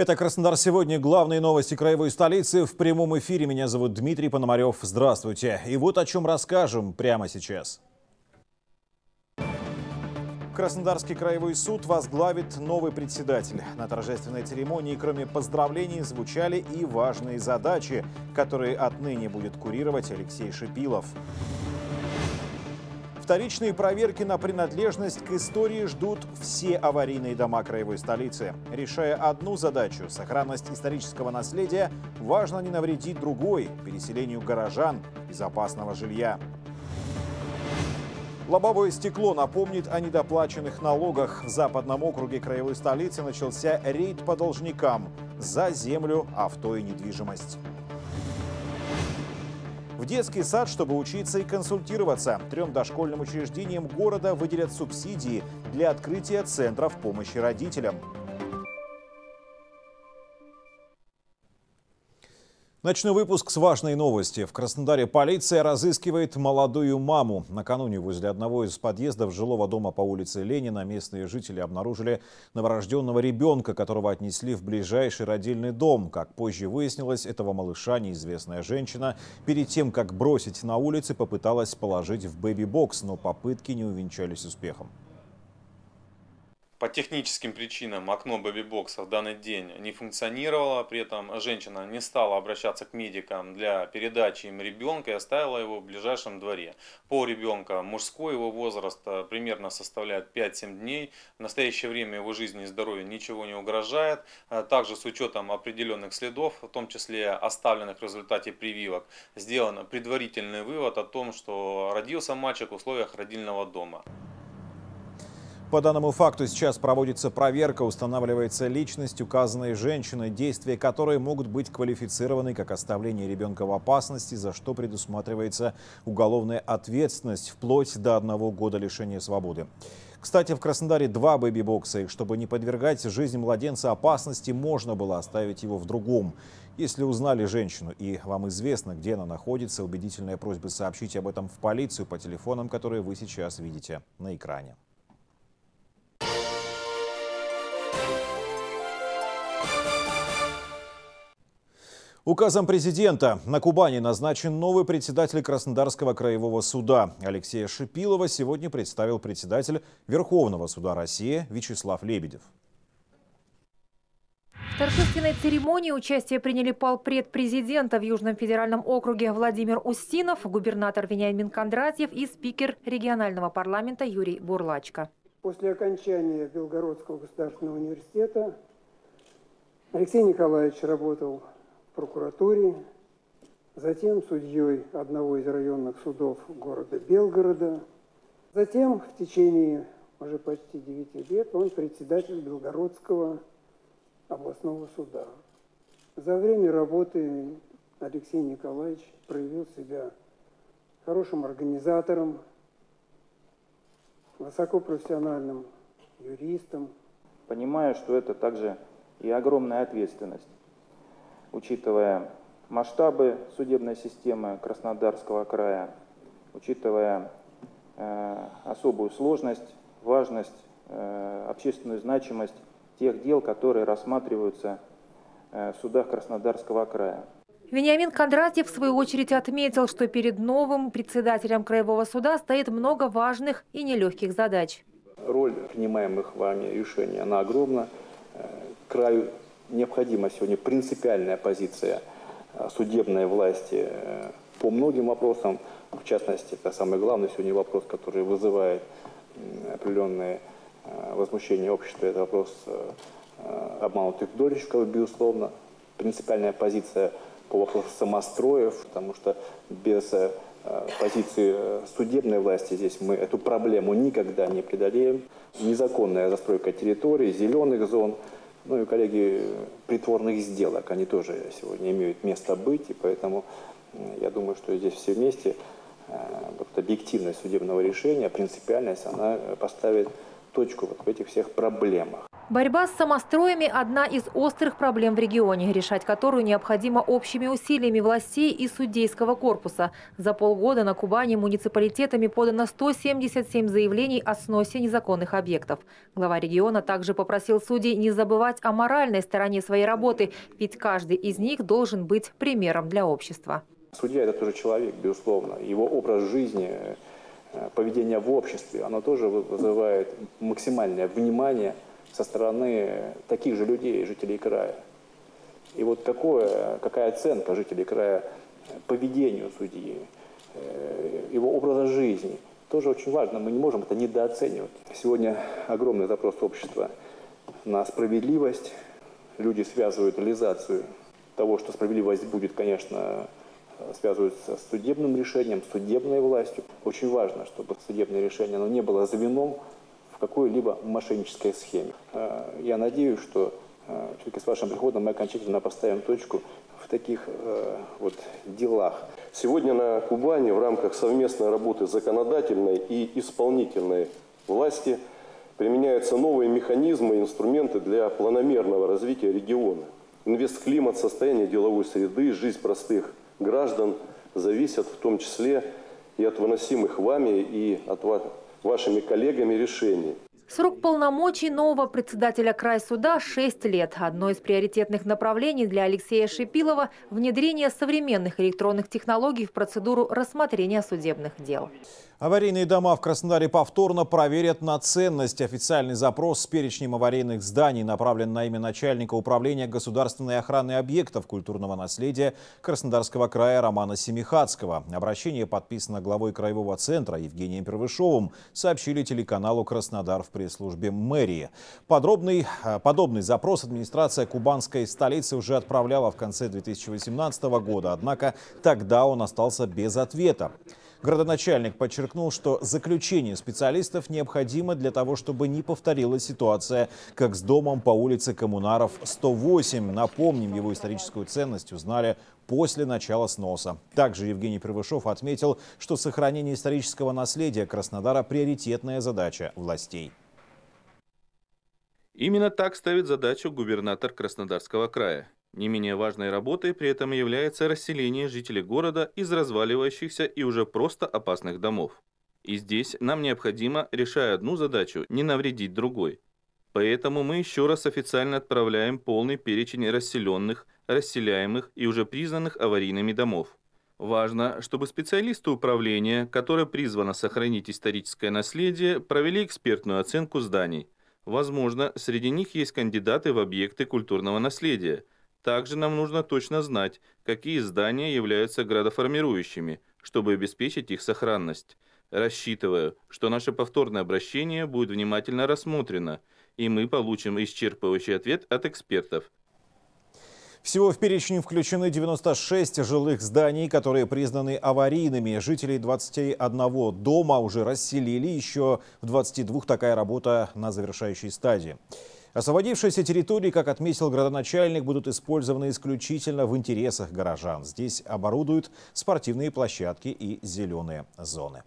Это Краснодар сегодня. Главные новости краевой столицы в прямом эфире. Меня зовут Дмитрий Пономарев. Здравствуйте. И вот о чем расскажем прямо сейчас. Краснодарский краевой суд возглавит новый председатель. На торжественной церемонии, кроме поздравлений, звучали и важные задачи, которые отныне будет курировать Алексей Шипилов. Вторичные проверки на принадлежность к истории ждут все аварийные дома краевой столицы. Решая одну задачу – сохранность исторического наследия, важно не навредить другой – переселению горожан безопасного жилья. Лобовое стекло напомнит о недоплаченных налогах. В западном округе краевой столицы начался рейд по должникам за землю, авто и недвижимость. В детский сад, чтобы учиться и консультироваться. Трем дошкольным учреждениям города выделят субсидии для открытия центров помощи родителям. Начну выпуск с важной новости. В Краснодаре полиция разыскивает молодую маму. Накануне возле одного из подъездов жилого дома по улице Ленина местные жители обнаружили новорожденного ребенка, которого отнесли в ближайший родильный дом. Как позже выяснилось, этого малыша неизвестная женщина перед тем, как бросить на улице, попыталась положить в бэби-бокс, но попытки не увенчались успехом. По техническим причинам окно бэби-бокса в данный день не функционировало, при этом женщина не стала обращаться к медикам для передачи им ребенка и оставила его в ближайшем дворе. По ребенка мужской его возраст э, примерно составляет 5-7 дней. В настоящее время его жизни и здоровью ничего не угрожает. Э, также с учетом определенных следов, в том числе оставленных в результате прививок, сделан предварительный вывод о том, что родился мальчик в условиях родильного дома. По данному факту сейчас проводится проверка, устанавливается личность указанной женщины, действия которой могут быть квалифицированы как оставление ребенка в опасности, за что предусматривается уголовная ответственность вплоть до одного года лишения свободы. Кстати, в Краснодаре два бэби-бокса, и чтобы не подвергать жизнь младенца опасности, можно было оставить его в другом. Если узнали женщину и вам известно, где она находится, убедительная просьба сообщить об этом в полицию по телефонам, которые вы сейчас видите на экране. Указом президента на Кубани назначен новый председатель Краснодарского краевого суда. Алексея Шипилова сегодня представил председатель Верховного суда России Вячеслав Лебедев. В торжественной церемонии участие приняли полпред президента в Южном федеральном округе Владимир Устинов, губернатор Вениамин Кондратьев и спикер регионального парламента Юрий Бурлачко. После окончания Белгородского государственного университета Алексей Николаевич работал прокуратуре, затем судьей одного из районных судов города Белгорода. Затем в течение уже почти 9 лет он председатель Белгородского областного суда. За время работы Алексей Николаевич проявил себя хорошим организатором, высокопрофессиональным юристом. Понимаю, что это также и огромная ответственность учитывая масштабы судебной системы Краснодарского края, учитывая э, особую сложность, важность, э, общественную значимость тех дел, которые рассматриваются э, в судах Краснодарского края. Вениамин Кондратьев в свою очередь отметил, что перед новым председателем Краевого суда стоит много важных и нелегких задач. Роль принимаемых вами решений, она огромна. Э, краю необходима сегодня принципиальная позиция э, судебной власти э, по многим вопросам. В частности, это самый главный сегодня вопрос, который вызывает определенные э, возмущения общества. Это вопрос обманутых дольщиков, безусловно. Принципиальная позиция по вопросу самостроев, потому что без позиции судебной власти здесь мы эту проблему никогда не преодолеем. Незаконная застройка территорий, зеленых зон – ну и коллеги притворных сделок, они тоже сегодня имеют место быть, и поэтому я думаю, что здесь все вместе э, вот объективность судебного решения, принципиальность, она поставит точку вот в этих всех проблемах. Борьба с самостроями – одна из острых проблем в регионе, решать которую необходимо общими усилиями властей и судейского корпуса. За полгода на Кубани муниципалитетами подано 177 заявлений о сносе незаконных объектов. Глава региона также попросил судей не забывать о моральной стороне своей работы, ведь каждый из них должен быть примером для общества. Судья – это тоже человек, безусловно. Его образ жизни, э, поведение в обществе, оно тоже вызывает максимальное внимание – со стороны таких же людей, жителей края. И вот какое, какая оценка жителей края поведению судьи, э, его образа жизни, тоже очень важно. Мы не можем это недооценивать. Сегодня огромный запрос общества на справедливость. Люди связывают реализацию того, что справедливость будет, конечно, связываются с судебным решением, с судебной властью. Очень важно, чтобы судебное решение оно не было звеном какой-либо мошеннической схеме. Э, я надеюсь, что э, все-таки с вашим приходом мы окончательно поставим точку в таких э, вот делах. Сегодня на Кубани в рамках совместной работы законодательной и исполнительной власти применяются новые механизмы и инструменты для планомерного развития региона. Инвестклимат, состояние деловой среды, жизнь простых граждан зависят в том числе и от выносимых вами и от вашими коллегами решений. Срок полномочий нового председателя крайсуда – 6 лет. Одно из приоритетных направлений для Алексея Шипилова – внедрение современных электронных технологий в процедуру рассмотрения судебных дел. Аварийные дома в Краснодаре повторно проверят на ценность. Официальный запрос с перечнем аварийных зданий направлен на имя начальника управления государственной охраны объектов культурного наследия Краснодарского края Романа Семихацкого. Обращение подписано главой краевого центра Евгением Первышовым, сообщили телеканалу «Краснодар» в пресс-службе мэрии. Подробный, э, подобный запрос администрация кубанской столицы уже отправляла в конце 2018 года, однако тогда он остался без ответа. Градоначальник подчеркнул, что заключение специалистов необходимо для того, чтобы не повторилась ситуация, как с домом по улице Коммунаров 108. Напомним, его историческую ценность узнали после начала сноса. Также Евгений Превышов отметил, что сохранение исторического наследия Краснодара – приоритетная задача властей. Именно так ставит задачу губернатор Краснодарского края. Не менее важной работой при этом является расселение жителей города из разваливающихся и уже просто опасных домов. И здесь нам необходимо, решая одну задачу, не навредить другой. Поэтому мы еще раз официально отправляем полный перечень расселенных, расселяемых и уже признанных аварийными домов. Важно, чтобы специалисты управления, которое призвано сохранить историческое наследие, провели экспертную оценку зданий. Возможно, среди них есть кандидаты в объекты культурного наследия – также нам нужно точно знать, какие здания являются градоформирующими, чтобы обеспечить их сохранность. Рассчитываю, что наше повторное обращение будет внимательно рассмотрено, и мы получим исчерпывающий ответ от экспертов. Всего в перечень включены 96 жилых зданий, которые признаны аварийными. Жителей 21 дома уже расселили, еще в 22 такая работа на завершающей стадии. Освободившиеся территории, как отметил градоначальник, будут использованы исключительно в интересах горожан. Здесь оборудуют спортивные площадки и зеленые зоны.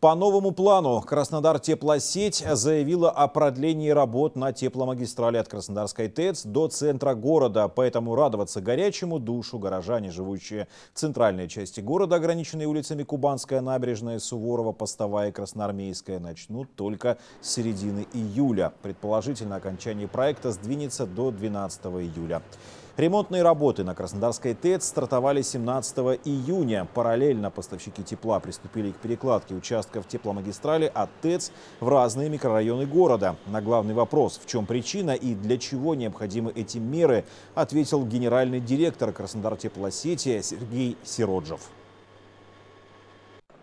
По новому плану Краснодар теплосеть заявила о продлении работ на тепломагистрали от Краснодарской ТЭЦ до центра города. Поэтому радоваться горячему душу горожане, живущие в центральной части города, ограниченной улицами Кубанская набережная, Суворова, Постовая и Красноармейская, начнут только с середины июля. Предположительно, окончание проекта сдвинется до 12 июля. Ремонтные работы на Краснодарской ТЭЦ стартовали 17 июня. Параллельно поставщики тепла приступили к перекладке участков тепломагистрали от ТЭЦ в разные микрорайоны города. На главный вопрос, в чем причина и для чего необходимы эти меры, ответил генеральный директор Краснодар теплосети Сергей Сироджев.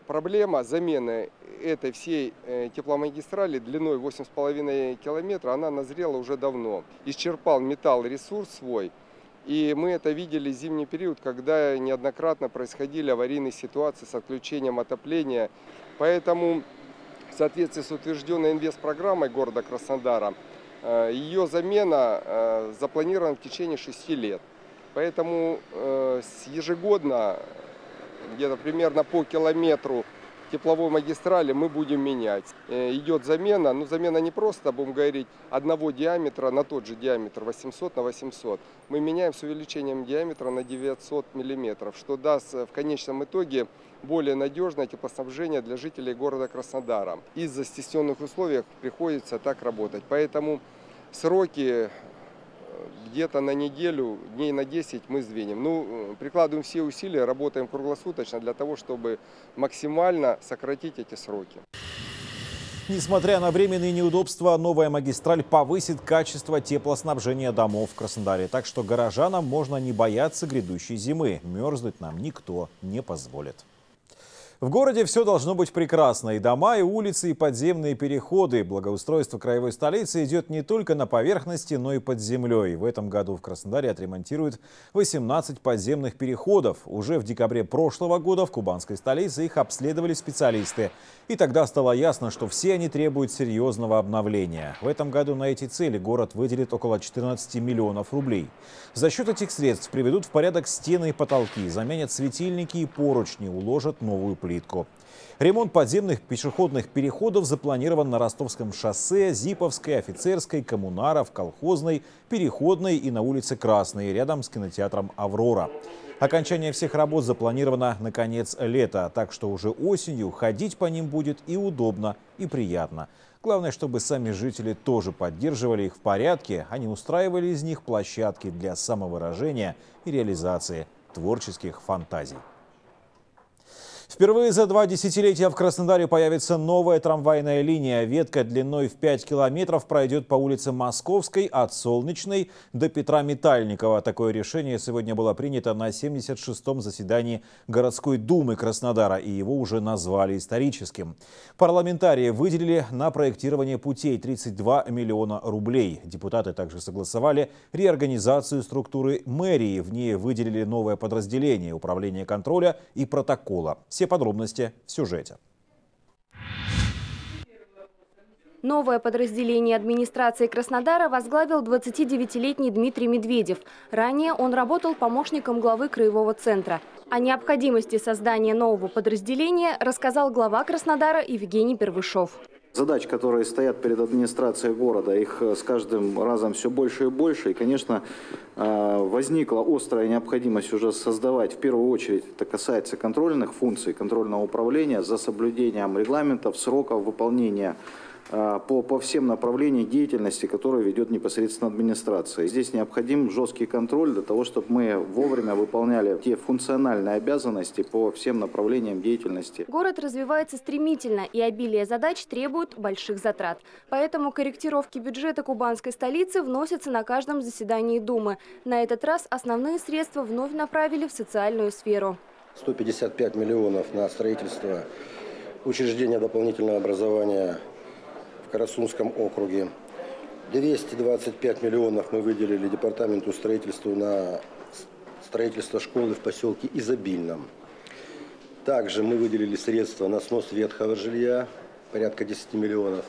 Проблема замены этой всей э, тепломагистрали длиной 8,5 километра, она назрела уже давно. Исчерпал металл ресурс свой – и мы это видели зимний период, когда неоднократно происходили аварийные ситуации с отключением отопления. Поэтому в соответствии с утвержденной инвестпрограммой города Краснодара, э, ее замена э, запланирована в течение 6 лет. Поэтому э, ежегодно, где-то примерно по километру тепловой магистрали мы будем менять. Э, идет замена, но замена не просто, будем говорить, одного диаметра на тот же диаметр 800 на 800. Мы меняем с увеличением диаметра на 900 миллиметров, что даст в конечном итоге более надежное теплоснабжение для жителей города Краснодара. Из-за стесненных условий приходится так работать. Поэтому сроки где-то на неделю, дней на 10 мы сдвинем. Ну, прикладываем все усилия, работаем круглосуточно для того, чтобы максимально сократить эти сроки. Несмотря на временные неудобства, новая магистраль повысит качество теплоснабжения домов в Краснодаре. Так что горожанам можно не бояться грядущей зимы. Мерзнуть нам никто не позволит. В городе все должно быть прекрасно. И дома, и улицы, и подземные переходы. Благоустройство краевой столицы идет не только на поверхности, но и под землей. В этом году в Краснодаре отремонтируют 18 подземных переходов. Уже в декабре прошлого года в кубанской столице их обследовали специалисты. И тогда стало ясно, что все они требуют серьезного обновления. В этом году на эти цели город выделит около 14 миллионов рублей. За счет этих средств приведут в порядок стены и потолки, заменят светильники и поручни, уложат новую плитку плитку. Ремонт подземных пешеходных переходов запланирован на Ростовском шоссе, Зиповской, Офицерской, Коммунаров, Колхозной, Переходной и на улице Красной, рядом с кинотеатром «Аврора». Окончание всех работ запланировано на конец лета, так что уже осенью ходить по ним будет и удобно, и приятно. Главное, чтобы сами жители тоже поддерживали их в порядке, а не устраивали из них площадки для самовыражения и реализации творческих фантазий. Впервые за два десятилетия в Краснодаре появится новая трамвайная линия. Ветка длиной в 5 километров пройдет по улице Московской от Солнечной до Петра Метальникова. Такое решение сегодня было принято на 76-м заседании городской думы Краснодара, и его уже назвали историческим. Парламентарии выделили на проектирование путей 32 миллиона рублей. Депутаты также согласовали реорганизацию структуры мэрии. В ней выделили новое подразделение управления контроля и протокола. Все подробности в сюжете. Новое подразделение администрации Краснодара возглавил 29-летний Дмитрий Медведев. Ранее он работал помощником главы Краевого центра. О необходимости создания нового подразделения рассказал глава Краснодара Евгений Первышов. Задач, которые стоят перед администрацией города, их э, с каждым разом все больше и больше. И, конечно, э, возникла острая необходимость уже создавать, в первую очередь, это касается контрольных функций, контрольного управления за соблюдением регламентов, сроков выполнения по, по всем направлениям деятельности, которые ведет непосредственно администрация. Здесь необходим жесткий контроль для того, чтобы мы вовремя выполняли те функциональные обязанности по всем направлениям деятельности. Город развивается стремительно, и обилие задач требует больших затрат. Поэтому корректировки бюджета кубанской столицы вносятся на каждом заседании Думы. На этот раз основные средства вновь направили в социальную сферу. 155 миллионов на строительство учреждения дополнительного образования в Карасунском округе. 225 миллионов мы выделили департаменту строительства на строительство школы в поселке Изобильном. Также мы выделили средства на снос ветхого жилья, порядка 10 миллионов.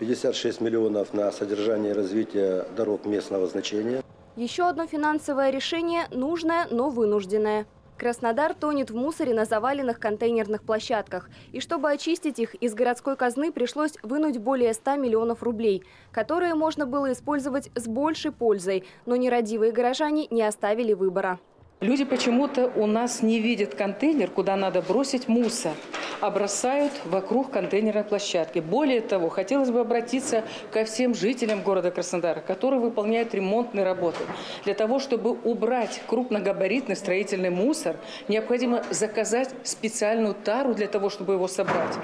56 миллионов на содержание и развитие дорог местного значения. Еще одно финансовое решение – нужное, но вынужденное. Краснодар тонет в мусоре на заваленных контейнерных площадках. И чтобы очистить их, из городской казны пришлось вынуть более 100 миллионов рублей, которые можно было использовать с большей пользой. Но нерадивые горожане не оставили выбора. Люди почему-то у нас не видят контейнер, куда надо бросить мусор, а бросают вокруг контейнерной площадки. Более того, хотелось бы обратиться ко всем жителям города Краснодара, которые выполняют ремонтные работы. Для того, чтобы убрать крупногабаритный строительный мусор, необходимо заказать специальную тару для того, чтобы его собрать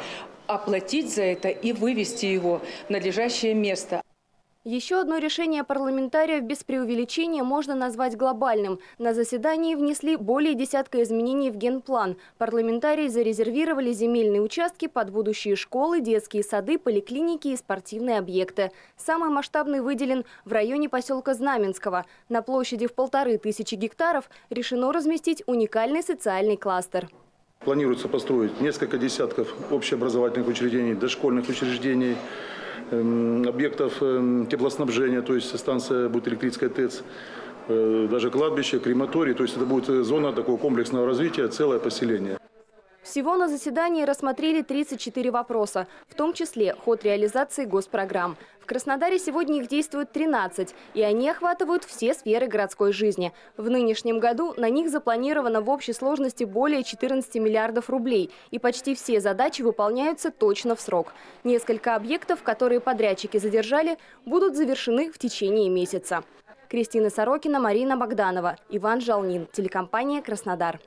оплатить за это и вывести его в надлежащее место. Еще одно решение парламентариев без преувеличения можно назвать глобальным. На заседании внесли более десятка изменений в генплан. Парламентарии зарезервировали земельные участки под будущие школы, детские сады, поликлиники и спортивные объекты. Самый масштабный выделен в районе поселка Знаменского. На площади в полторы тысячи гектаров решено разместить уникальный социальный кластер. Планируется построить несколько десятков общеобразовательных учреждений, дошкольных учреждений, объектов эм, теплоснабжения, то есть станция будет электрическая ТЭЦ, э, даже кладбище, крематорий. То есть это будет зона такого комплексного развития, целое поселение. Всего на заседании рассмотрели 34 вопроса, в том числе ход реализации госпрограмм. В Краснодаре сегодня их действует 13, и они охватывают все сферы городской жизни. В нынешнем году на них запланировано в общей сложности более 14 миллиардов рублей, и почти все задачи выполняются точно в срок. Несколько объектов, которые подрядчики задержали, будут завершены в течение месяца. Кристина Сорокина, Марина Богданова, Иван Жалнин, телекомпания «Краснодар».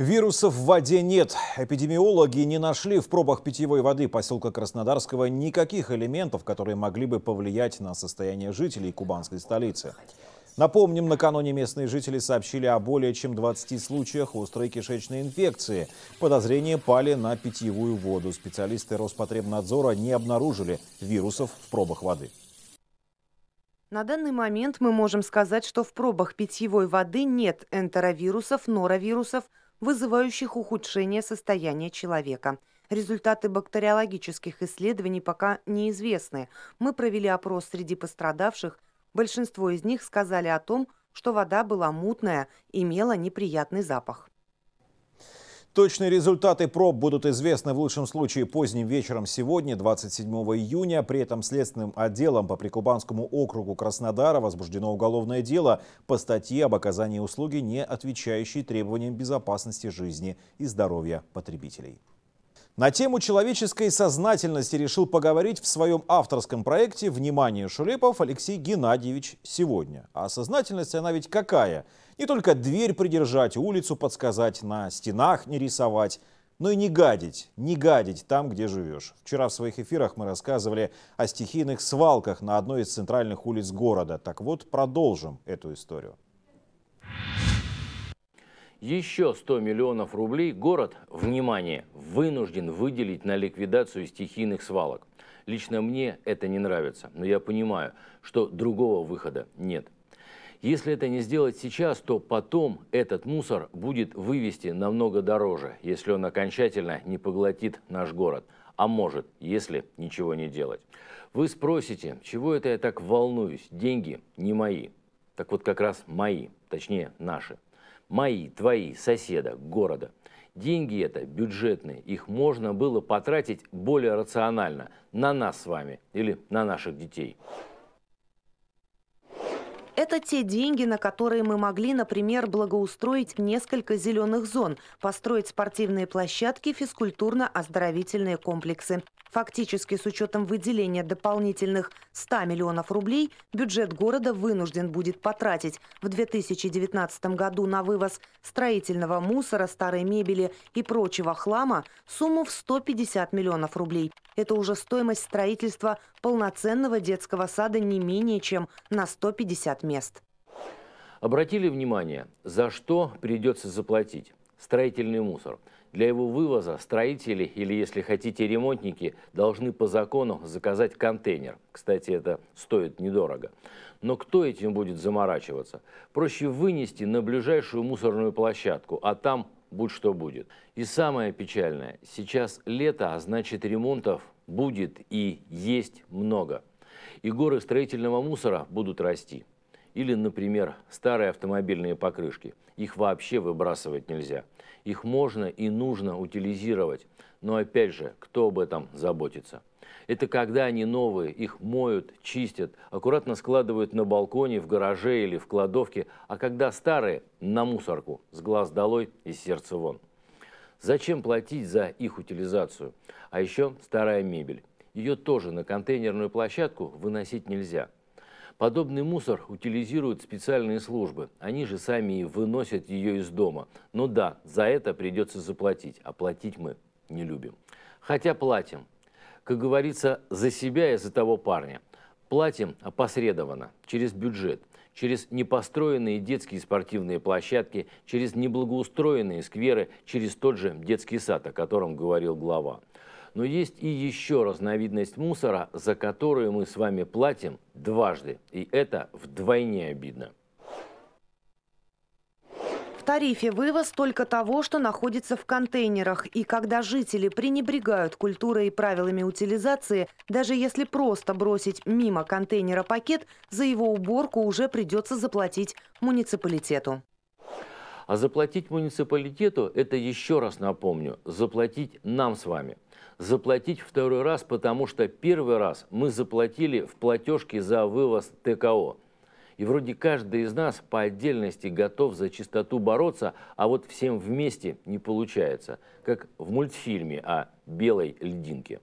Вирусов в воде нет. Эпидемиологи не нашли в пробах питьевой воды поселка Краснодарского никаких элементов, которые могли бы повлиять на состояние жителей кубанской столицы. Напомним, накануне местные жители сообщили о более чем 20 случаях острой кишечной инфекции. Подозрения пали на питьевую воду. Специалисты Роспотребнадзора не обнаружили вирусов в пробах воды. На данный момент мы можем сказать, что в пробах питьевой воды нет энтеровирусов, норовирусов, вызывающих ухудшение состояния человека. Результаты бактериологических исследований пока неизвестны. Мы провели опрос среди пострадавших. Большинство из них сказали о том, что вода была мутная, имела неприятный запах. Точные результаты проб будут известны в лучшем случае поздним вечером сегодня, 27 июня. При этом Следственным отделом по Прикубанскому округу Краснодара возбуждено уголовное дело по статье об оказании услуги, не отвечающей требованиям безопасности жизни и здоровья потребителей. На тему человеческой сознательности решил поговорить в своем авторском проекте «Внимание, Шулепов» Алексей Геннадьевич сегодня. А сознательность она ведь какая? Не только дверь придержать, улицу подсказать, на стенах не рисовать, но и не гадить, не гадить там, где живешь. Вчера в своих эфирах мы рассказывали о стихийных свалках на одной из центральных улиц города. Так вот, продолжим эту историю. Еще 100 миллионов рублей город, внимание, вынужден выделить на ликвидацию стихийных свалок. Лично мне это не нравится, но я понимаю, что другого выхода нет. Если это не сделать сейчас, то потом этот мусор будет вывести намного дороже, если он окончательно не поглотит наш город. А может, если ничего не делать. Вы спросите, чего это я так волнуюсь? Деньги не мои. Так вот как раз мои, точнее наши мои, твои, соседа, города. Деньги это бюджетные, их можно было потратить более рационально на нас с вами или на наших детей. Это те деньги, на которые мы могли, например, благоустроить несколько зеленых зон, построить спортивные площадки, физкультурно-оздоровительные комплексы. Фактически, с учетом выделения дополнительных 100 миллионов рублей, бюджет города вынужден будет потратить в 2019 году на вывоз строительного мусора, старой мебели и прочего хлама сумму в 150 миллионов рублей. Это уже стоимость строительства полноценного детского сада не менее чем на 150 мест. Обратили внимание, за что придется заплатить? Строительный мусор – для его вывоза строители или, если хотите, ремонтники должны по закону заказать контейнер. Кстати, это стоит недорого. Но кто этим будет заморачиваться? Проще вынести на ближайшую мусорную площадку, а там будь что будет. И самое печальное, сейчас лето, а значит ремонтов будет и есть много. И горы строительного мусора будут расти. Или, например, старые автомобильные покрышки. Их вообще выбрасывать нельзя. Их можно и нужно утилизировать. Но опять же, кто об этом заботится? Это когда они новые, их моют, чистят, аккуратно складывают на балконе, в гараже или в кладовке, а когда старые – на мусорку, с глаз долой и сердца вон. Зачем платить за их утилизацию? А еще старая мебель. Ее тоже на контейнерную площадку выносить нельзя – Подобный мусор утилизируют специальные службы. Они же сами и выносят ее из дома. Но да, за это придется заплатить, а платить мы не любим. Хотя платим. Как говорится, за себя и за того парня. Платим опосредованно, через бюджет, через непостроенные детские спортивные площадки, через неблагоустроенные скверы, через тот же детский сад, о котором говорил глава. Но есть и еще разновидность мусора, за которую мы с вами платим дважды. И это вдвойне обидно. В тарифе вывоз только того, что находится в контейнерах. И когда жители пренебрегают культурой и правилами утилизации, даже если просто бросить мимо контейнера пакет, за его уборку уже придется заплатить муниципалитету. А заплатить муниципалитету – это, еще раз напомню, заплатить нам с вами. Заплатить второй раз, потому что первый раз мы заплатили в платежке за вывоз ТКО. И вроде каждый из нас по отдельности готов за чистоту бороться, а вот всем вместе не получается, как в мультфильме о белой льдинке.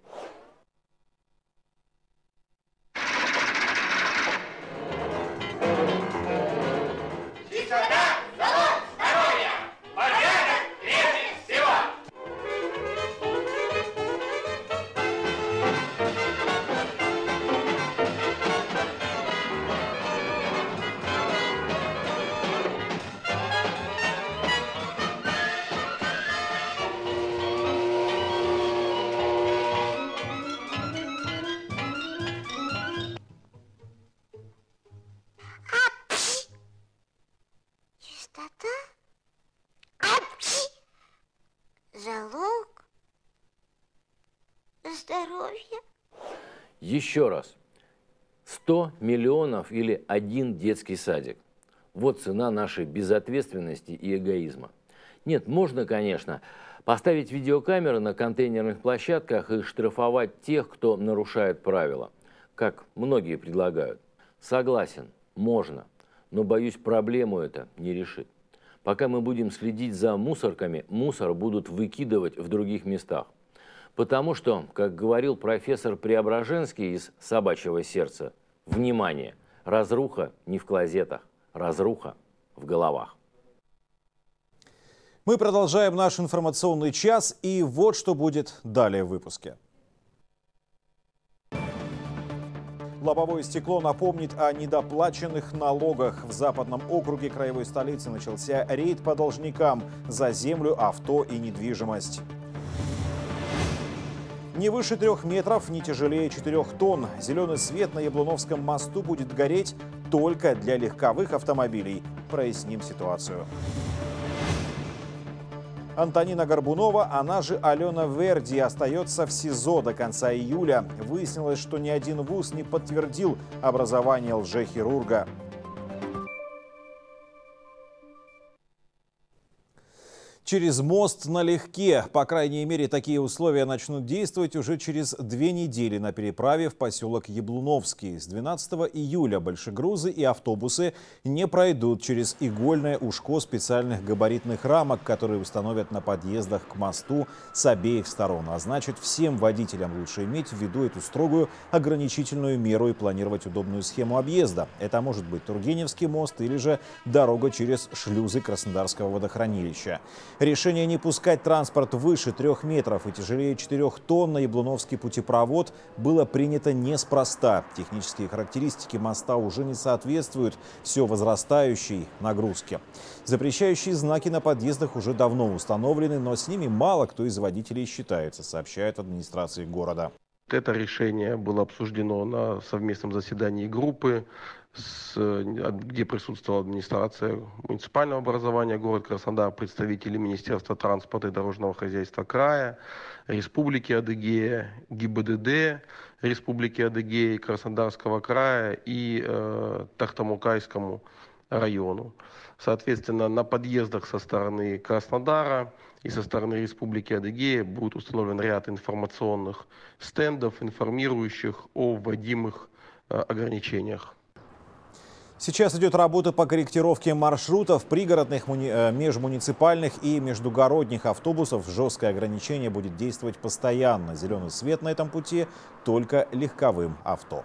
Еще раз. 100 миллионов или один детский садик. Вот цена нашей безответственности и эгоизма. Нет, можно, конечно, поставить видеокамеры на контейнерных площадках и штрафовать тех, кто нарушает правила, как многие предлагают. Согласен, можно, но, боюсь, проблему это не решит. Пока мы будем следить за мусорками, мусор будут выкидывать в других местах. Потому что, как говорил профессор Преображенский из «Собачьего сердца», внимание, разруха не в клозетах, разруха в головах. Мы продолжаем наш информационный час, и вот что будет далее в выпуске. Лобовое стекло напомнит о недоплаченных налогах. В западном округе краевой столицы начался рейд по должникам за землю, авто и недвижимость. Не выше трех метров, не тяжелее четырех тонн. Зеленый свет на Яблуновском мосту будет гореть только для легковых автомобилей. Проясним ситуацию. Антонина Горбунова, она же Алена Верди, остается в СИЗО до конца июля. Выяснилось, что ни один вуз не подтвердил образование лжехирурга. Через мост налегке. По крайней мере, такие условия начнут действовать уже через две недели на переправе в поселок Яблуновский. С 12 июля большегрузы и автобусы не пройдут через игольное ушко специальных габаритных рамок, которые установят на подъездах к мосту с обеих сторон. А значит, всем водителям лучше иметь в виду эту строгую ограничительную меру и планировать удобную схему объезда. Это может быть Тургеневский мост или же дорога через шлюзы Краснодарского водохранилища. Решение не пускать транспорт выше трех метров и тяжелее четырех тонн на Яблуновский путепровод было принято неспроста. Технические характеристики моста уже не соответствуют все возрастающей нагрузке. Запрещающие знаки на подъездах уже давно установлены, но с ними мало кто из водителей считается, сообщает администрация города. Это решение было обсуждено на совместном заседании группы с, где присутствовала администрация муниципального образования город Краснодар, представители Министерства транспорта и дорожного хозяйства края, Республики Адыгея, ГИБДД Республики Адыгея и Краснодарского края и э, Тахтамукайскому району. Соответственно, на подъездах со стороны Краснодара и со стороны Республики Адыгея будет установлен ряд информационных стендов, информирующих о вводимых э, ограничениях. Сейчас идет работа по корректировке маршрутов пригородных, э, межмуниципальных и междугородних автобусов. Жесткое ограничение будет действовать постоянно. Зеленый свет на этом пути только легковым авто.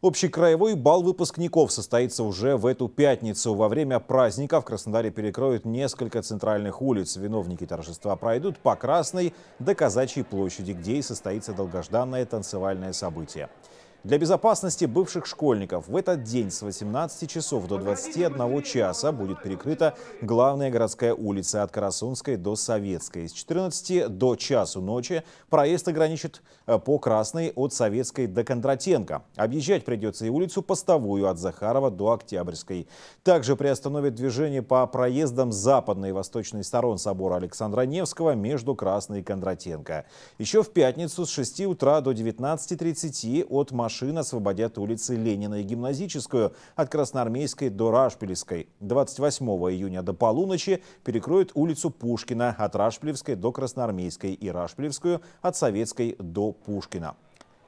Общекраевой бал выпускников состоится уже в эту пятницу. Во время праздника в Краснодаре перекроют несколько центральных улиц. Виновники торжества пройдут по Красной до Казачьей площади, где и состоится долгожданное танцевальное событие. Для безопасности бывших школьников в этот день с 18 часов до 21 часа будет перекрыта главная городская улица от Карасунской до Советской. С 14 до часу ночи проезд ограничит э, по Красной от Советской до Кондратенко. Объезжать придется и улицу Постовую от Захарова до Октябрьской. Также приостановят движение по проездам западной и восточной сторон собора Александра Невского между Красной и Кондратенко. Еще в пятницу с 6 утра до 19.30 от Маш машин освободят улицы Ленина и Гимназическую от Красноармейской до Рашпилевской. 28 июня до полуночи перекроют улицу Пушкина от Рашпилевской до Красноармейской и Рашпилевскую от Советской до Пушкина.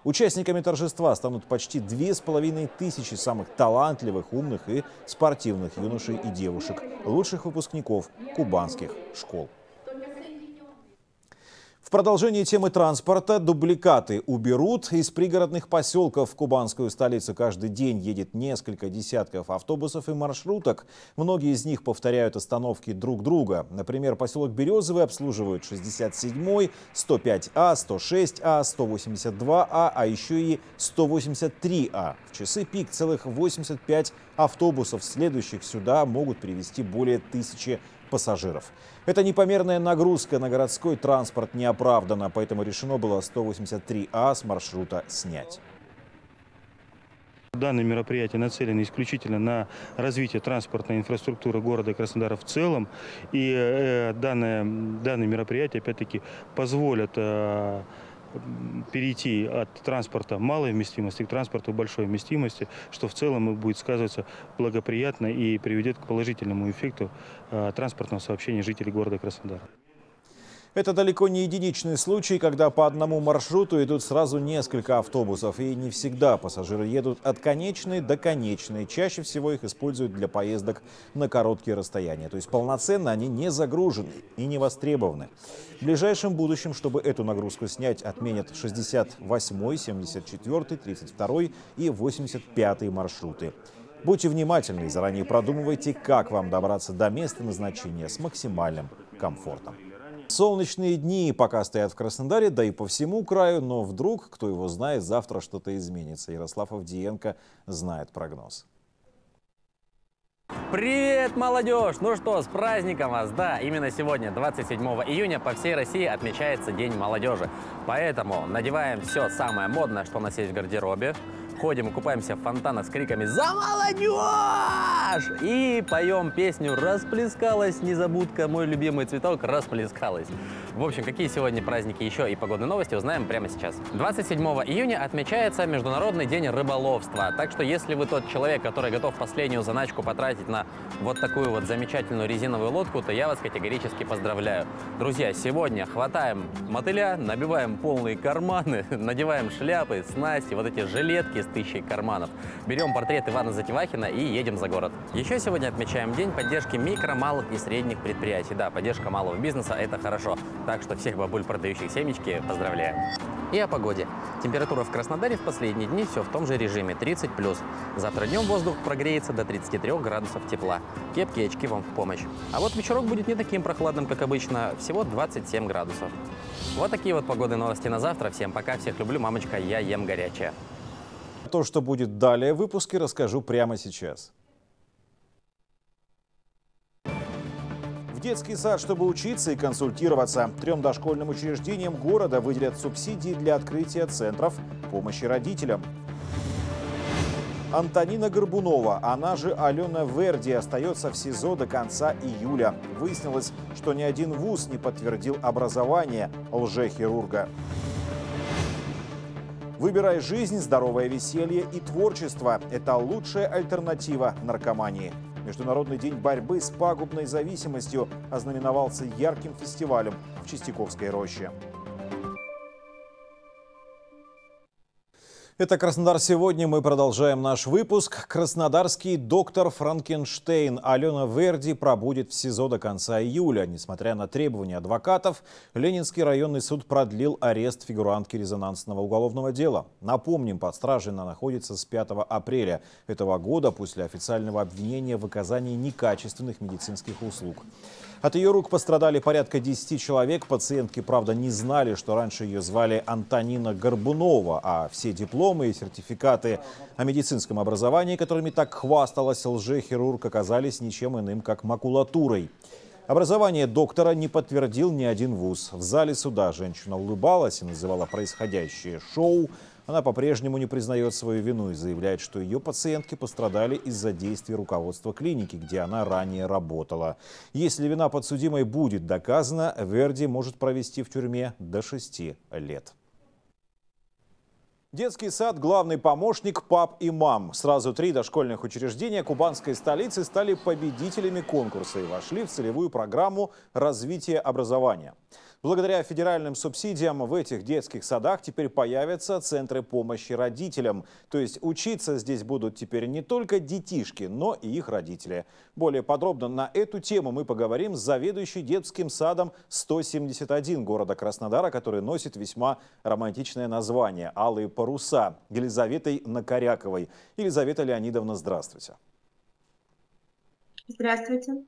Участниками торжества станут почти две с половиной тысячи самых талантливых, умных и спортивных юношей и девушек, лучших выпускников кубанских школ. В продолжении темы транспорта дубликаты уберут. Из пригородных поселков в кубанскую столицу каждый день едет несколько десятков автобусов и маршруток. Многие из них повторяют остановки друг друга. Например, поселок Березовый обслуживают 67-й, 105А, 106А, 182А, а еще и 183А. В часы пик целых 85 автобусов, следующих сюда, могут привезти более тысячи пассажиров. Эта непомерная нагрузка на городской транспорт не оправдана, поэтому решено было 183А с маршрута снять. Данное мероприятие нацелено исключительно на развитие транспортной инфраструктуры города Краснодара в целом. И э, данное, данное мероприятие, опять-таки, позволит э, перейти от транспорта малой вместимости к транспорту большой вместимости, что в целом будет сказываться благоприятно и приведет к положительному эффекту э, транспортного сообщения жителей города Краснодар. Это далеко не единичный случай, когда по одному маршруту идут сразу несколько автобусов. И не всегда пассажиры едут от конечной до конечной. Чаще всего их используют для поездок на короткие расстояния. То есть полноценно они не загружены и не востребованы. В ближайшем будущем, чтобы эту нагрузку снять, отменят 68, 74, 32 и 85 маршруты. Будьте внимательны и заранее продумывайте, как вам добраться до места назначения с максимальным комфортом. Солнечные дни пока стоят в Краснодаре, да и по всему краю, но вдруг, кто его знает, завтра что-то изменится. Ярослав Авдиенко знает прогноз. Привет, молодежь! Ну что, с праздником вас! Да, именно сегодня, 27 июня, по всей России отмечается День молодежи. Поэтому надеваем все самое модное, что у нас есть в гардеробе, ходим и купаемся в фонтанах с криками «За молодежь!» и поем песню «Расплескалась незабудка, мой любимый цветок, расплескалась». В общем, какие сегодня праздники еще и погодные новости узнаем прямо сейчас. 27 июня отмечается Международный день рыболовства, так что если вы тот человек, который готов последнюю заначку потратить на вот такую вот замечательную резиновую лодку, то я вас категорически поздравляю. Друзья, сегодня хватаем мотыля, набиваем полные карманы, надеваем шляпы, снасти, вот эти жилетки с тысячей карманов. Берем портрет Ивана Затевахина и едем за город. Еще сегодня отмечаем день поддержки микро, малых и средних предприятий. Да, поддержка малого бизнеса – это хорошо. Так что всех бабуль, продающих семечки, поздравляю. И о погоде. Температура в Краснодаре в последние дни все в том же режиме 30+. Завтра днем воздух прогреется до 33 градусов тепла. Кепки и очки вам в помощь. А вот вечерок будет не таким прохладным, как обычно, всего 27 градусов. Вот такие вот погодные новости на завтра. Всем пока, всех люблю, мамочка, я ем горячее. То, что будет далее в выпуске, расскажу прямо сейчас. В детский сад, чтобы учиться и консультироваться. Трем дошкольным учреждениям города выделят субсидии для открытия центров помощи родителям. Антонина Горбунова, она же Алена Верди, остается в СИЗО до конца июля. Выяснилось, что ни один вуз не подтвердил образование лжехирурга. Выбирай жизнь, здоровое веселье и творчество. Это лучшая альтернатива наркомании. Международный день борьбы с пагубной зависимостью ознаменовался ярким фестивалем в Чистяковской роще. Это «Краснодар сегодня». Мы продолжаем наш выпуск. Краснодарский доктор Франкенштейн Алена Верди пробудет в СИЗО до конца июля. Несмотря на требования адвокатов, Ленинский районный суд продлил арест фигурантки резонансного уголовного дела. Напомним, под стражей она находится с 5 апреля этого года после официального обвинения в оказании некачественных медицинских услуг. От ее рук пострадали порядка 10 человек. Пациентки, правда, не знали, что раньше ее звали Антонина Горбунова, а все дипломы и сертификаты о медицинском образовании, которыми так хвасталась лжехирург, оказались ничем иным, как макулатурой. Образование доктора не подтвердил ни один вуз. В зале суда женщина улыбалась и называла происходящее шоу, она по-прежнему не признает свою вину и заявляет, что ее пациентки пострадали из-за действий руководства клиники, где она ранее работала. Если вина подсудимой будет доказана, Верди может провести в тюрьме до 6 лет. Детский сад – главный помощник пап и мам. Сразу три дошкольных учреждения кубанской столицы стали победителями конкурса и вошли в целевую программу развития образования. Благодаря федеральным субсидиям в этих детских садах теперь появятся центры помощи родителям. То есть учиться здесь будут теперь не только детишки, но и их родители. Более подробно на эту тему мы поговорим с заведующей детским садом 171 города Краснодара, который носит весьма романтичное название «Алые паруса» Елизаветой Накоряковой. Елизавета Леонидовна, здравствуйте. Здравствуйте.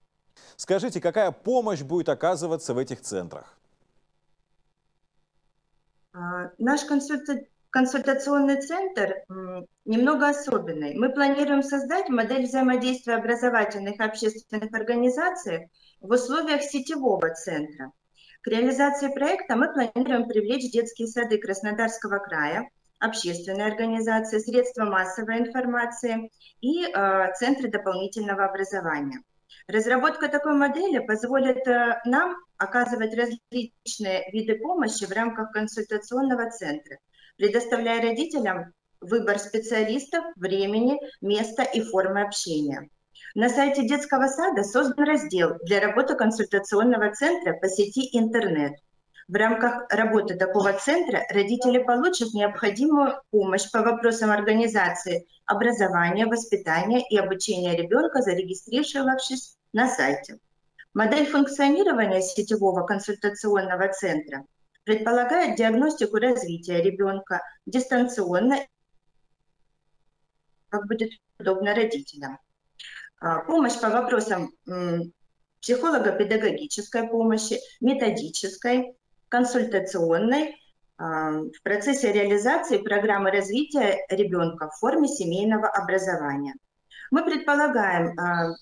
Скажите, какая помощь будет оказываться в этих центрах? А, наш консультационный центр немного особенный. Мы планируем создать модель взаимодействия образовательных и общественных организаций в условиях сетевого центра. К реализации проекта мы планируем привлечь детские сады Краснодарского края, общественные организации, средства массовой информации и э, центры дополнительного образования. Разработка такой модели позволит э, нам оказывать различные виды помощи в рамках консультационного центра, предоставляя родителям выбор специалистов, времени, места и формы общения. На сайте детского сада создан раздел для работы консультационного центра по сети интернет. В рамках работы такого центра родители получат необходимую помощь по вопросам организации образования, воспитания и обучения ребенка, зарегистрировавшись на сайте. Модель функционирования сетевого консультационного центра предполагает диагностику развития ребенка дистанционно, как будет удобно родителям. А, помощь по вопросам психолого-педагогической помощи, методической, консультационной а, в процессе реализации программы развития ребенка в форме семейного образования. Мы предполагаем а,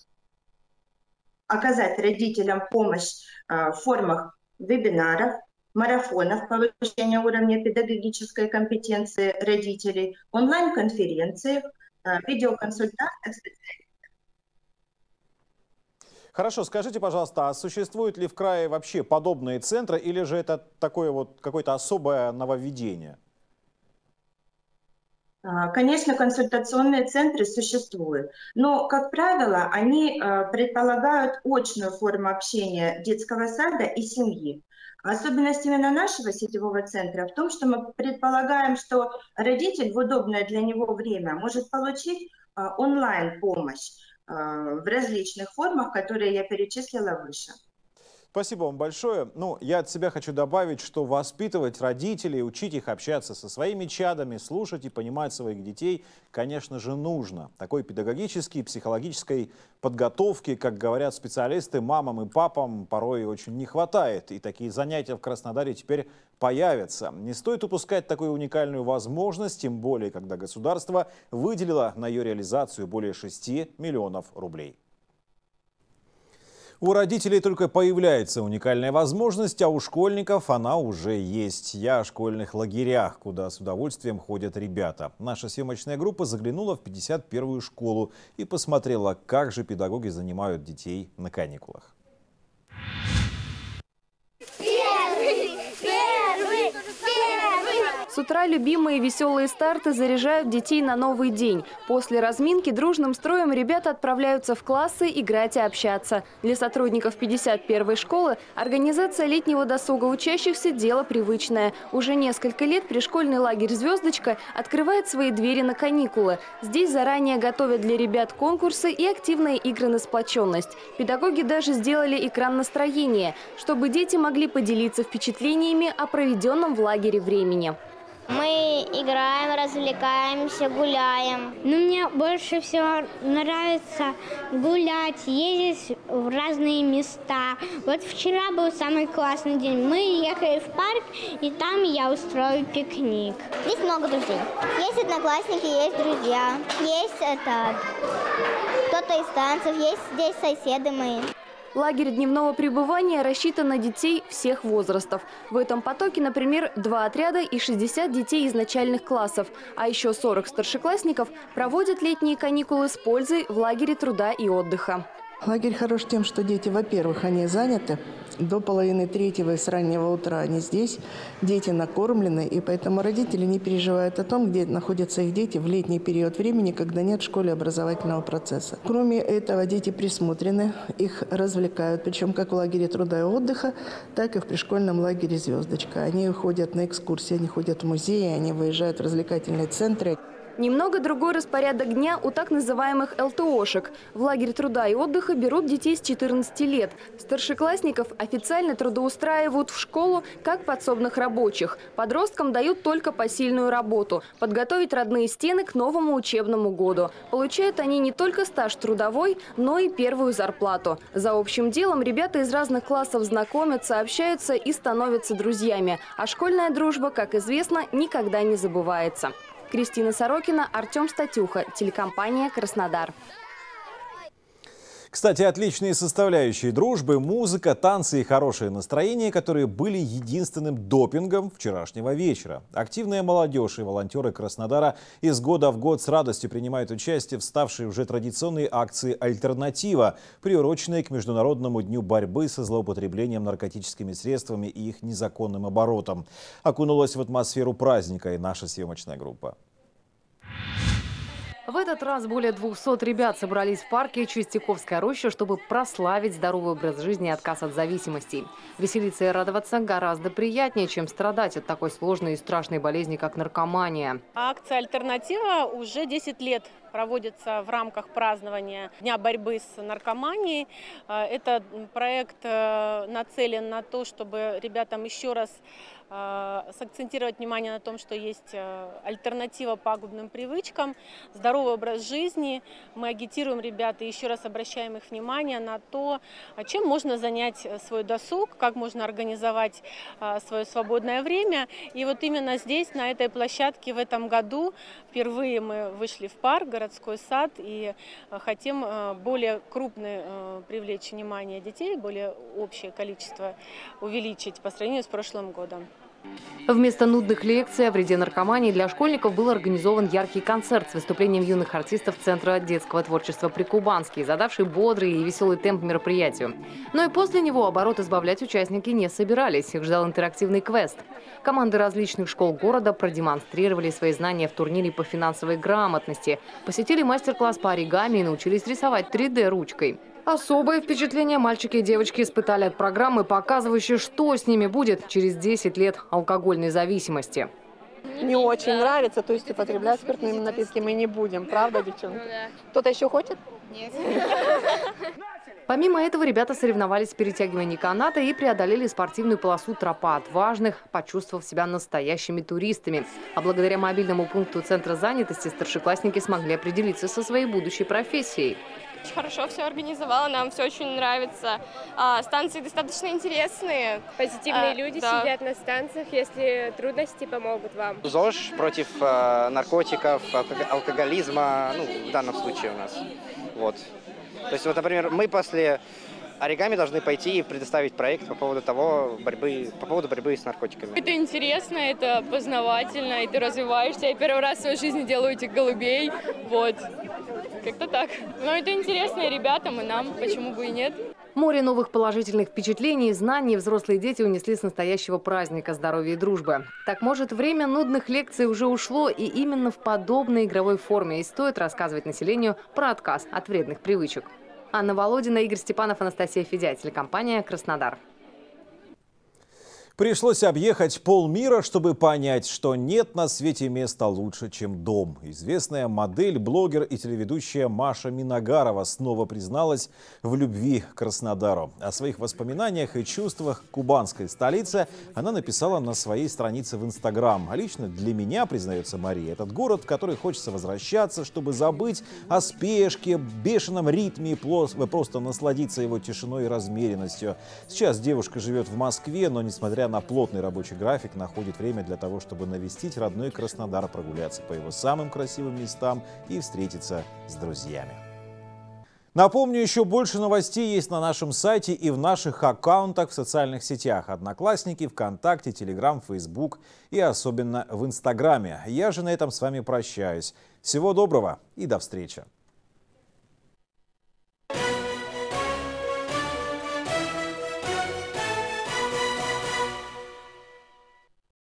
оказать родителям помощь а, в формах вебинаров, марафонов повышения уровня педагогической компетенции родителей, онлайн-конференциях, видеоконсультациях Хорошо, скажите, пожалуйста, а существуют ли в крае вообще подобные центры или же это такое вот какое-то особое нововведение? А, конечно, консультационные центры существуют, но, как правило, они а, предполагают очную форму общения детского сада и семьи. Особенность именно нашего сетевого центра в том, что мы предполагаем, что родитель в удобное для него время может получить а, онлайн-помощь в различных формах, которые я перечислила выше. Спасибо вам большое. Ну, я от себя хочу добавить, что воспитывать родителей, учить их общаться со своими чадами, слушать и понимать своих детей, конечно же, нужно. Такой педагогической, психологической подготовки, как говорят специалисты, мамам и папам порой очень не хватает. И такие занятия в Краснодаре теперь появятся. Не стоит упускать такую уникальную возможность, тем более, когда государство выделило на ее реализацию более 6 миллионов рублей. У родителей только появляется уникальная возможность, а у школьников она уже есть. Я о школьных лагерях, куда с удовольствием ходят ребята. Наша съемочная группа заглянула в 51-ю школу и посмотрела, как же педагоги занимают детей на каникулах. С утра любимые веселые старты заряжают детей на новый день. После разминки дружным строем ребята отправляются в классы играть и общаться. Для сотрудников 51-й школы организация летнего досуга учащихся – дело привычное. Уже несколько лет пришкольный лагерь «Звездочка» открывает свои двери на каникулы. Здесь заранее готовят для ребят конкурсы и активные игры на сплоченность. Педагоги даже сделали экран настроения, чтобы дети могли поделиться впечатлениями о проведенном в лагере времени. Мы играем, развлекаемся, гуляем. Ну, мне больше всего нравится гулять, ездить в разные места. Вот вчера был самый классный день. Мы ехали в парк, и там я устроил пикник. Здесь много друзей. Есть одноклассники, есть друзья. Есть это кто-то из танцев, есть здесь соседи мои. Лагерь дневного пребывания рассчитан на детей всех возрастов. В этом потоке, например, два отряда и 60 детей из начальных классов, а еще 40 старшеклассников проводят летние каникулы с пользой в лагере труда и отдыха. Лагерь хорош тем, что дети, во-первых, они заняты. До половины третьего и с раннего утра они здесь. Дети накормлены, и поэтому родители не переживают о том, где находятся их дети в летний период времени, когда нет в школе образовательного процесса. Кроме этого, дети присмотрены, их развлекают, причем как в лагере труда и отдыха, так и в пришкольном лагере «Звездочка». Они ходят на экскурсии, они ходят в музеи, они выезжают в развлекательные центры. Немного другой распорядок дня у так называемых ЛТОшек. В лагерь труда и отдыха берут детей с 14 лет. Старшеклассников официально трудоустраивают в школу как подсобных рабочих. Подросткам дают только посильную работу – подготовить родные стены к новому учебному году. Получают они не только стаж трудовой, но и первую зарплату. За общим делом ребята из разных классов знакомятся, общаются и становятся друзьями. А школьная дружба, как известно, никогда не забывается. Кристина Сорокина, Артем Статюха, телекомпания «Краснодар». Кстати, отличные составляющие дружбы, музыка, танцы и хорошее настроение, которые были единственным допингом вчерашнего вечера. Активная молодежь и волонтеры Краснодара из года в год с радостью принимают участие в ставшей уже традиционной акции «Альтернатива», приуроченной к Международному дню борьбы со злоупотреблением наркотическими средствами и их незаконным оборотом. Окунулась в атмосферу праздника и наша съемочная группа. В этот раз более 200 ребят собрались в парке Чистяковская роща, чтобы прославить здоровый образ жизни и отказ от зависимостей. Веселиться и радоваться гораздо приятнее, чем страдать от такой сложной и страшной болезни, как наркомания. Акция «Альтернатива» уже 10 лет проводится в рамках празднования Дня борьбы с наркоманией. Э, это проект э, нацелен на то, чтобы ребятам еще раз сакцентировать внимание на том, что есть альтернатива пагубным привычкам, здоровый образ жизни. Мы агитируем ребят и еще раз обращаем их внимание на то, чем можно занять свой досуг, как можно организовать свое свободное время. И вот именно здесь, на этой площадке в этом году впервые мы вышли в парк, городской сад и э, хотим э, более крупный э, привлечь внимание детей, более общее количество увеличить по сравнению с прошлым годом. Вместо нудных лекций о вреде наркомании для школьников был организован яркий концерт с выступлением юных артистов Центра детского творчества «Прикубанский», задавший бодрый и веселый темп мероприятию. Но и после него оборот избавлять участники не собирались. Их ждал интерактивный квест. Команды различных школ города продемонстрировали свои знания в турнире по финансовой грамотности, посетили мастер-класс по оригами и научились рисовать 3D-ручкой. Особое впечатление мальчики и девочки испытали от программы, показывающей, что с ними будет через 10 лет алкогольной зависимости. Не очень нравится, то есть употреблять спиртные напитки мы не будем, правда, девчонки? Ну. Кто-то еще хочет? Нет. Помимо этого, ребята соревновались в перетягивании каната и преодолели спортивную полосу тропа отважных, почувствовав себя настоящими туристами. А благодаря мобильному пункту Центра занятости старшеклассники смогли определиться со своей будущей профессией очень хорошо все организовала, нам все очень нравится. А, станции достаточно интересные. Позитивные а, люди да. сидят на станциях, если трудности помогут вам. ЗОЖ против э, наркотиков, алкоголизма, ну, в данном случае у нас. Вот. То есть, вот, например, мы после оригами должны пойти и предоставить проект по поводу того борьбы, по поводу борьбы с наркотиками. Это интересно, это познавательно, и ты развиваешься. Я первый раз в своей жизни делаю этих голубей, вот. Как-то так. Но это интересно и ребятам, и нам, почему бы и нет. Море новых положительных впечатлений и знаний взрослые дети унесли с настоящего праздника здоровья и дружбы. Так, может, время нудных лекций уже ушло, и именно в подобной игровой форме и стоит рассказывать населению про отказ от вредных привычек. Анна Володина, Игорь Степанов, Анастасия Федя, телекомпания «Краснодар». Пришлось объехать полмира, чтобы понять, что нет на свете места лучше, чем дом. Известная модель, блогер и телеведущая Маша Миногарова снова призналась в любви к Краснодару. О своих воспоминаниях и чувствах кубанской столицы она написала на своей странице в Инстаграм. А лично для меня, признается Мария, этот город, в который хочется возвращаться, чтобы забыть о спешке, бешеном ритме и просто насладиться его тишиной и размеренностью. Сейчас девушка живет в Москве, но несмотря на плотный рабочий график, находит время для того, чтобы навестить родной Краснодар, прогуляться по его самым красивым местам и встретиться с друзьями. Напомню, еще больше новостей есть на нашем сайте и в наших аккаунтах в социальных сетях. Одноклассники, ВКонтакте, Телеграм, Фейсбук и особенно в Инстаграме. Я же на этом с вами прощаюсь. Всего доброго и до встречи.